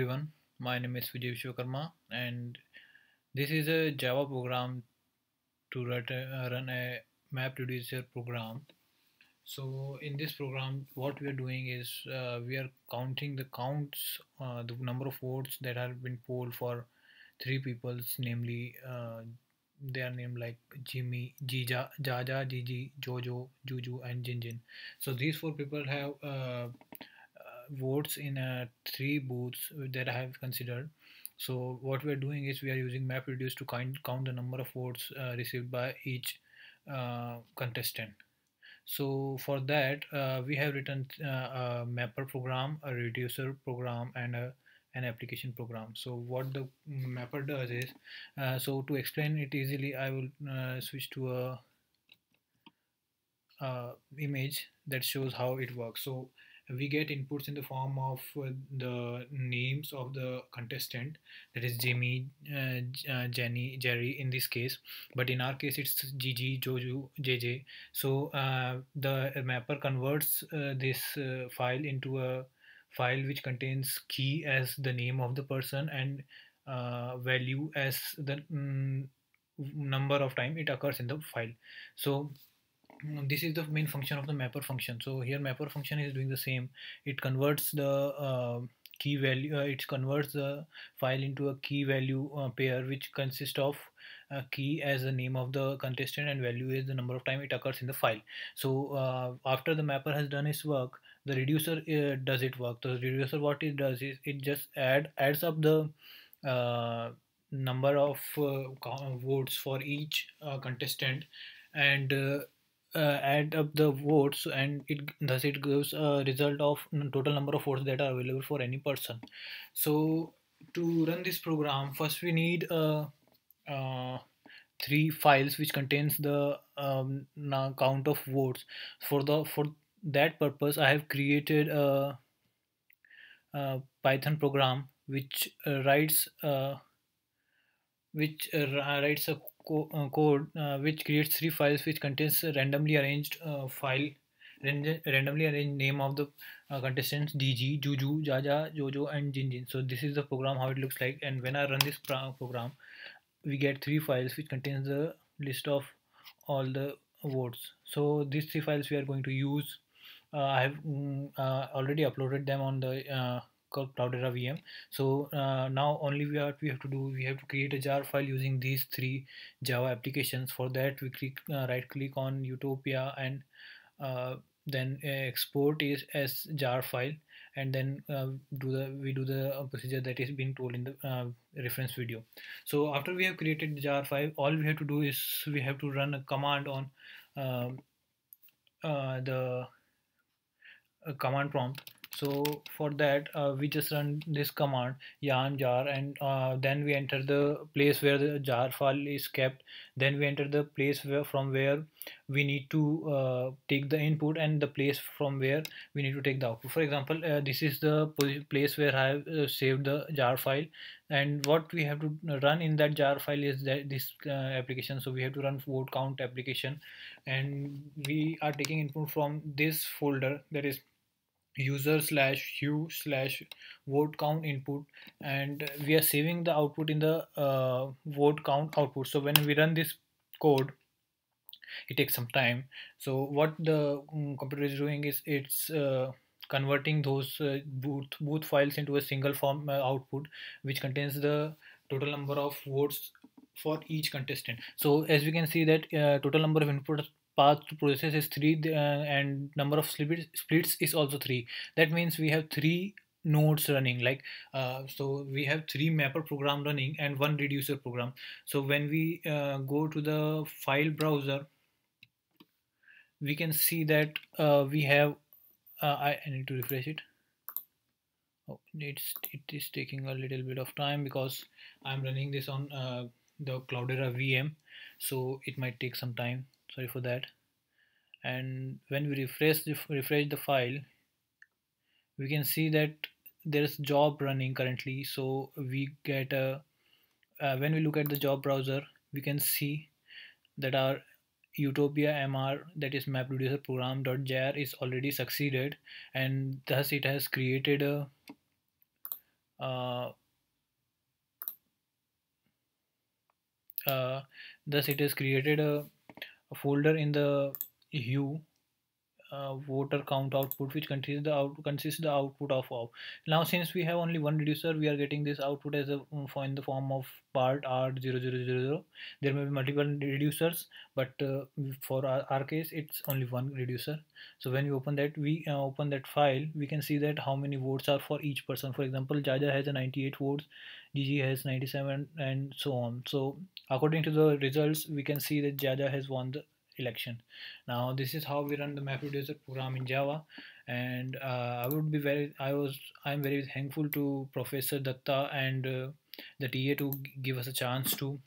everyone, my name is Vijay Vishwakarma and this is a Java program to uh, run a map reducer program. So in this program what we are doing is uh, we are counting the counts, uh, the number of votes that have been polled for three peoples namely uh, they are named like Jimmy, Jija, Jaja, Gigi, Jojo, Juju and Jinjin. So these four people have uh, votes in uh, three booths that I have considered. So what we are doing is we are using MapReduce to count, count the number of votes uh, received by each uh, contestant. So for that uh, we have written uh, a mapper program, a reducer program and a, an application program. So what the mapper does is, uh, so to explain it easily I will switch to a image that shows how it works. So we get inputs in the form of uh, the names of the contestant that is Jimmy, uh, uh, Jenny, Jerry in this case but in our case it's Gigi, Joju, JJ so uh, the mapper converts uh, this uh, file into a file which contains key as the name of the person and value as the mm, number of time it occurs in the file. So this is the main function of the mapper function. So here mapper function is doing the same. It converts the uh, key value uh, it converts the file into a key value uh, pair which consists of a key as the name of the contestant and value is the number of time it occurs in the file. So uh, after the mapper has done its work the reducer uh, does it work. The reducer what it does is it just add adds up the uh, number of votes for each contestant and uh, add up the votes and it thus it gives a result of total number of votes that are available for any person. So to run this program first we need uh, uh, three files which contains the um, count of votes. For the for that purpose I have created a, a Python program which uh, writes uh, which writes a co uh, code uh, which creates three files which contains randomly arranged uh, file randomly arranged name of the uh, contestants DG, Juju, Jaja, Jojo and Jinjin. So this is the program how it looks like and when I run this pro program we get three files which contains the list of all the votes. So these three files we are going to use. Uh, I have um, already uploaded them on the Cloudera VM. So uh, now only we have, we have to do we have to create a jar file using these three Java applications. For that we click uh, right click on Utopia and uh, then uh, export is as jar file and then uh, do the we do the procedure that is being told in the uh, reference video. So after we have created the jar file, all we have to do is we have to run a command on um, the command prompt so for that uh, we just run this command yarn jar and uh, then we enter the place where the jar file is kept. Then we enter the place where from where we need to uh, take the input and the place from where we need to take the output. For example uh, this is the place where I have uh, saved the jar file. And what we have to run in that jar file is that this uh, application. So we have to run vote count application. And we are taking input from this folder that is user slash hue slash vote count input and we are saving the output in the uh, vote count output. So when we run this code it takes some time. So what the um, computer is doing is it's uh, converting those uh, booth booth files into a single form uh, output which contains the total number of votes for each contestant. So as we can see that uh, total number of input path to process is 3 uh, and number of splits is also 3 that means we have 3 nodes running like uh, so we have three mapper program running and one reducer program. So when we uh, go to the file browser we can see that uh, we have uh, I, I, need to refresh it. Oh, it's it is taking a little bit of time because I'm running this on uh, the Cloudera VM so it might take some time. Sorry for that. And when we refresh the, refresh the file we can see that there's job running currently. So we get a uh, when we look at the job browser we can see that our utopia mr that is map reducer program.jar is already succeeded. And thus it has created a uh, Uh, thus it has created a, a folder in the hue uh, voter count output which consists the out consists the output of of now since we have only one reducer we are getting this output as a mm, in the form of part r0000 there may be multiple reducers but uh, for our, our, case it's only one reducer. So when we open that we uh, open that file we can see that how many votes are for each person. For example jaja has a 98 votes gg has 97 and so on. So according to the results we can see that jaja has won the election. Now this is how we run the MapReducer program in java. And uh, i would be very i was i'm very thankful to professor datta and uh, the ta to give us a chance to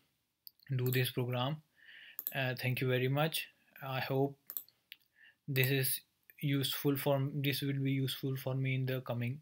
do this program. Uh, thank you very much. I hope this is useful for this will be useful for me in the coming